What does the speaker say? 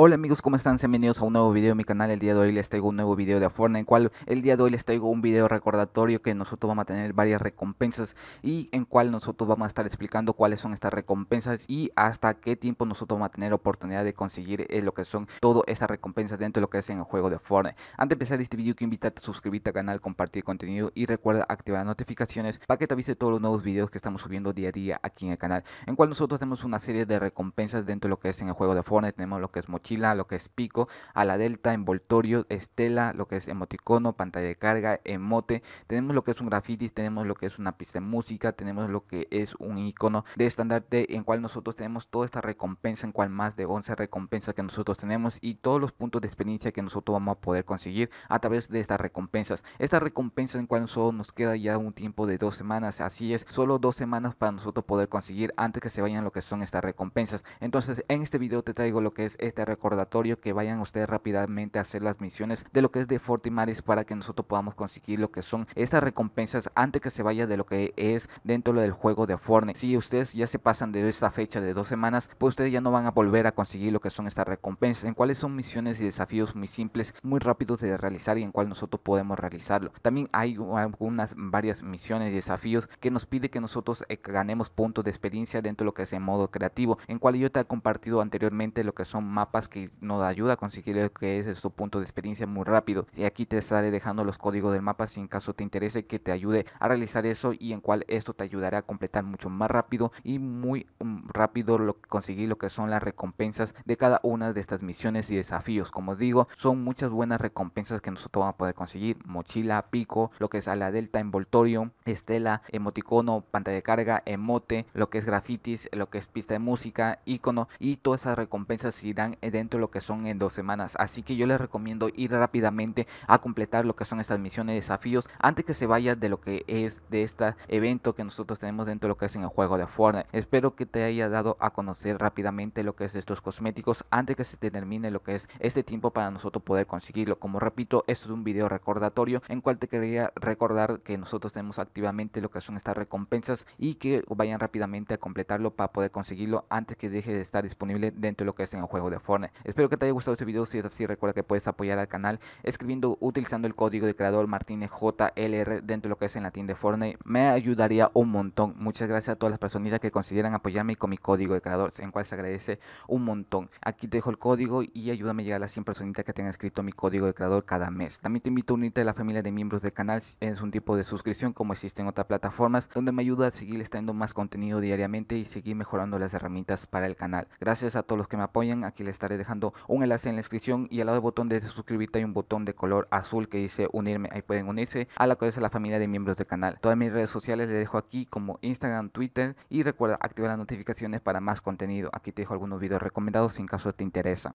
Hola amigos, ¿cómo están? Bienvenidos a un nuevo video de mi canal. El día de hoy les traigo un nuevo video de Fortnite, en cual el día de hoy les traigo un video recordatorio que nosotros vamos a tener varias recompensas y en cual nosotros vamos a estar explicando cuáles son estas recompensas y hasta qué tiempo nosotros vamos a tener oportunidad de conseguir eh, lo que son todas estas recompensas dentro de lo que es en el juego de Fortnite. Antes de empezar este video, quiero invitarte a suscribirte al canal, compartir contenido y recuerda activar notificaciones para que te avise todos los nuevos videos que estamos subiendo día a día aquí en el canal, en cual nosotros tenemos una serie de recompensas dentro de lo que es en el juego de Fortnite. Tenemos lo que es mochila lo que es pico, a la delta, envoltorio, estela, lo que es emoticono, pantalla de carga, emote, tenemos lo que es un graffiti, tenemos lo que es una pista de música, tenemos lo que es un icono de estandarte en cual nosotros tenemos toda esta recompensa, en cual más de 11 recompensas que nosotros tenemos y todos los puntos de experiencia que nosotros vamos a poder conseguir a través de estas recompensas. Esta recompensa en cual solo nos queda ya un tiempo de dos semanas, así es, solo dos semanas para nosotros poder conseguir antes que se vayan lo que son estas recompensas. Entonces en este video te traigo lo que es esta recompensa recordatorio que vayan ustedes rápidamente a hacer las misiones de lo que es de Fortimaris para que nosotros podamos conseguir lo que son estas recompensas antes que se vaya de lo que es dentro del juego de Fortnite. Si ustedes ya se pasan de esta fecha de dos semanas, pues ustedes ya no van a volver a conseguir lo que son estas recompensas, en cuáles son misiones y desafíos muy simples, muy rápidos de realizar y en cual nosotros podemos realizarlo. También hay algunas varias misiones y desafíos que nos pide que nosotros eh, ganemos puntos de experiencia dentro de lo que es en modo creativo, en cual yo te he compartido anteriormente lo que son mapas que nos ayuda a conseguir lo que es este punto de experiencia muy rápido. Y aquí te estaré dejando los códigos del mapa si en caso te interese que te ayude a realizar eso y en cual esto te ayudará a completar mucho más rápido y muy mm, rápido lo, conseguir lo que son las recompensas de cada una de estas misiones y desafíos. Como digo, son muchas buenas recompensas que nosotros vamos a poder conseguir. Mochila, pico, lo que es a la delta, envoltorio, estela, emoticono, pantalla de carga, emote, lo que es grafitis, lo que es pista de música, icono y todas esas recompensas irán dentro lo que son en dos semanas. Así que yo les recomiendo ir rápidamente a completar lo que son estas misiones y desafíos antes que se vaya de lo que es de este evento que nosotros tenemos dentro de lo que es en el juego de Fortnite. Espero que te haya dado a conocer rápidamente lo que es estos cosméticos antes que se termine lo que es este tiempo para nosotros poder conseguirlo. Como repito, esto es un video recordatorio en cual te quería recordar que nosotros tenemos activamente lo que son estas recompensas y que vayan rápidamente a completarlo para poder conseguirlo antes que deje de estar disponible dentro de lo que es en el juego de Fortnite. Espero que te haya gustado este video, si es así recuerda que puedes apoyar al canal escribiendo, utilizando el código de creador Martínez JLR dentro de lo que es en la tienda de Fortnite, me ayudaría un montón. Muchas gracias a todas las personitas que consideran apoyarme con mi código de creador, en cual se agradece un montón. Aquí te dejo el código y ayúdame a llegar a las 100 personitas que tengan escrito mi código de creador cada mes. También te invito a unirte a la familia de miembros del canal, es un tipo de suscripción como existe en otras plataformas, donde me ayuda a seguir estando más contenido diariamente y seguir mejorando las herramientas para el canal. Gracias a todos los que me apoyan, aquí les estaré dejando un enlace en la descripción y al lado del botón de suscribirte hay un botón de color azul que dice unirme. Ahí pueden unirse a la que es la familia de miembros del canal. Todas mis redes sociales les dejo aquí como Instagram, Twitter y recuerda activar las notificaciones para más contenido. Aquí te dejo algunos videos recomendados si en caso te interesa.